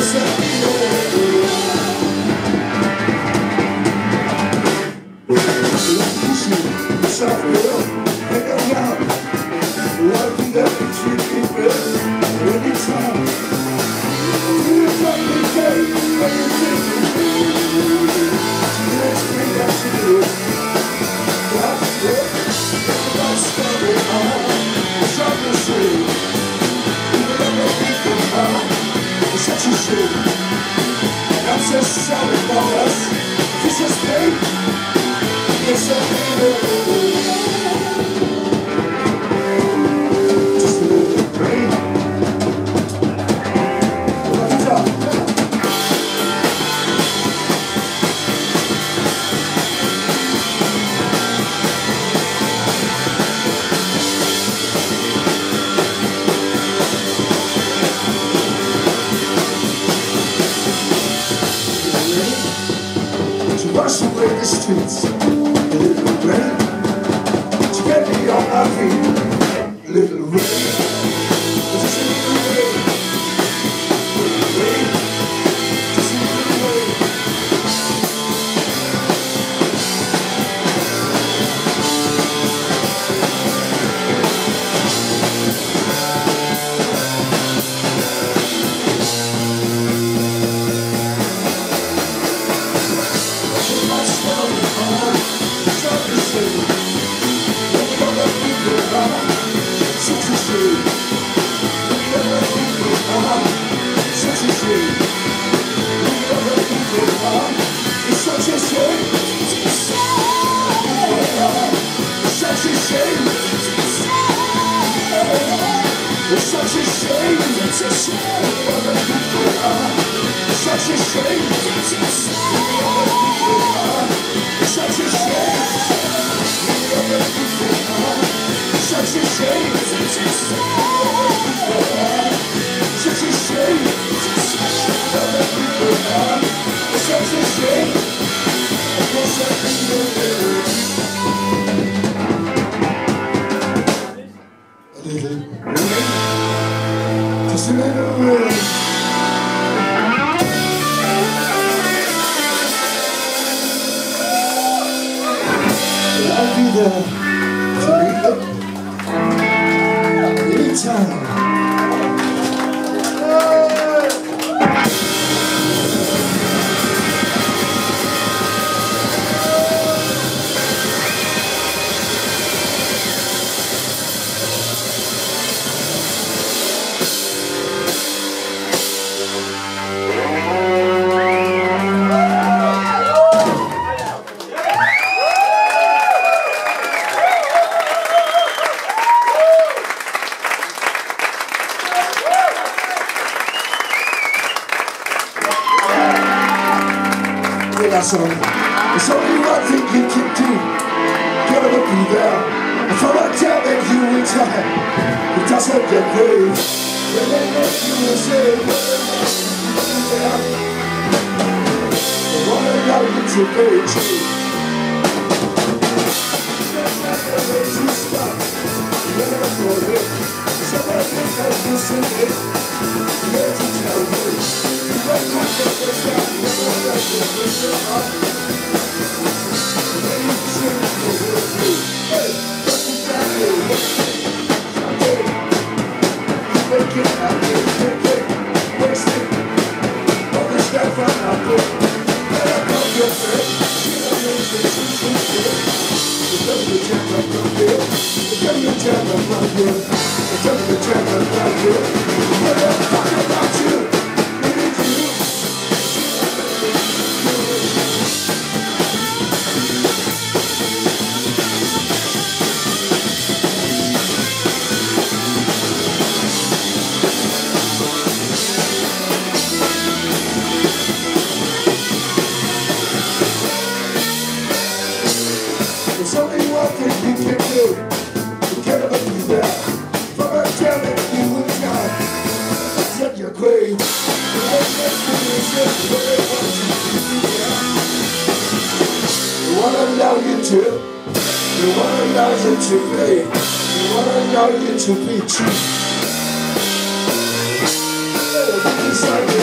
Essa é a for us. This is pain. It's a pain. Wash away the streets. A little rain To get me on my feet A little rain Shame. I'll be there. It's only one thing you can do. Gotta look me down. And from a time that you retire, it doesn't get paid. When they make you a slave, I wanna know you to be true. Tell me the time my dear. you. Tell me the time my dear. gotta get you paid. You gotta get you beat. Yeah,